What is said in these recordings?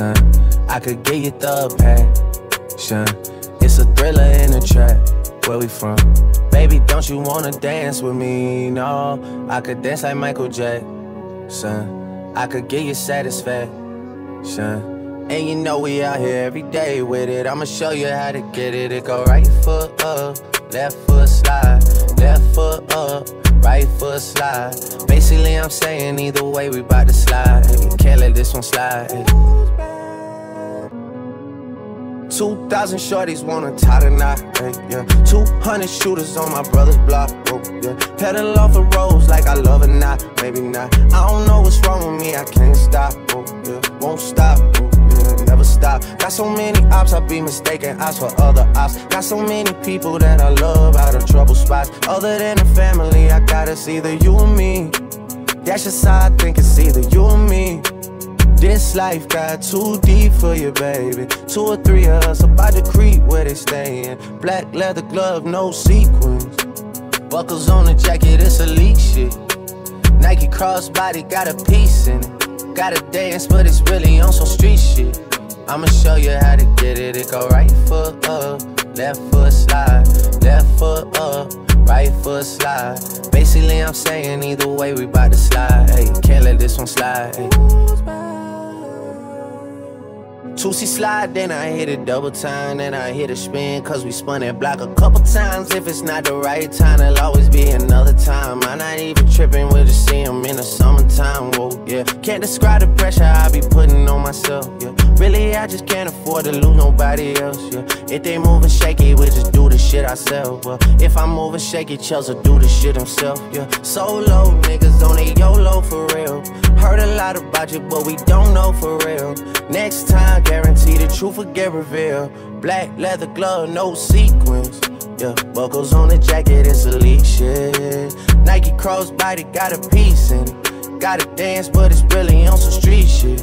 I could get you the passion. It's a thriller in a track. Where we from? Baby, don't you wanna dance with me? No, I could dance like Michael Jackson. I could give you satisfaction. And you know we out here every day with it. I'ma show you how to get it. It go right foot up, left foot slide, slide. Basically, I'm saying either way, we bout to slide. Can't let this one slide. 2,000 shorties wanna tie the knot, hey, yeah. 200 shooters on my brother's block, oh, yeah. Pedal off the roads like I love it not, maybe not. I don't know what's wrong with me, I can't stop, oh, yeah. Won't stop, oh, so many ops, I be mistaken ops for other ops. Got so many people that I love out of trouble spots. Other than the family, I gotta see either you or me. That's just how I think it's either you or me. This life got too deep for you, baby. Two or three of us about to creep where they stayin'. Black leather glove, no sequins. Buckles on the jacket, it's elite shit. Nike crossbody got a piece in it. Gotta dance, but it's really on some street shit. I'ma show you how to get it. It go right foot up, left foot slide, left foot up, right foot slide. Basically, I'm saying either way, we bout to slide. Hey, can't let this one slide. Hey. Toosie slide, then I hit it double time, then I hit a spin, cause we spun that block a couple times. If it's not the right time, it'll always be another time. I'm not even tripping, we'll just see him in the summertime, whoa, yeah. Can't describe the pressure I be putting on myself, yeah. Really, I just can't afford to lose nobody else, yeah. If they moving shaky, we just do the shit ourselves, well. If I'm moving shaky, Chelsea do the shit himself, yeah. Solo niggas on a YOLO for real. Heard a lot about you, but we don't know for real. Next time, guarantee the truth will get revealed. Black leather glove, no sequins. Yeah, buckles on the jacket, it's elite shit. Nike crossbody got a piece in it. Gotta dance, but it's really on some street shit.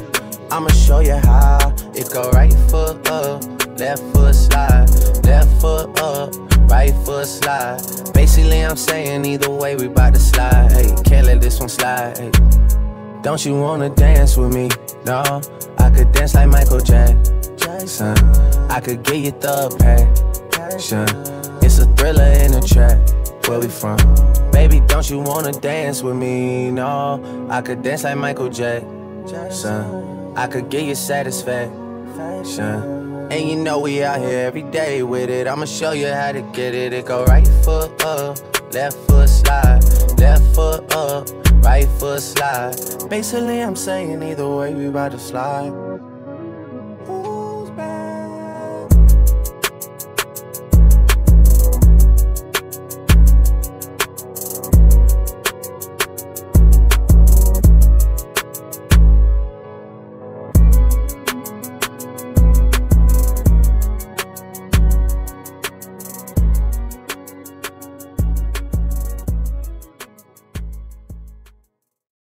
I'ma show you how. It go right foot up, left foot slide, left foot up, right foot slide. Basically, I'm saying either way, we bout to slide. Hey, can't let this one slide. Hey. Don't you wanna dance with me? No, I could dance like Michael Jackson. I could get you the passion. It's a thriller in a track. Where we from? Baby, don't you wanna dance with me? No, I could dance like Michael Jackson. I could get you satisfaction. And you know we out here every day with it. I'ma show you how to get it. It go right foot up, left foot slide, left foot up right foot slide. Basically, I'm saying either way, we about to slide.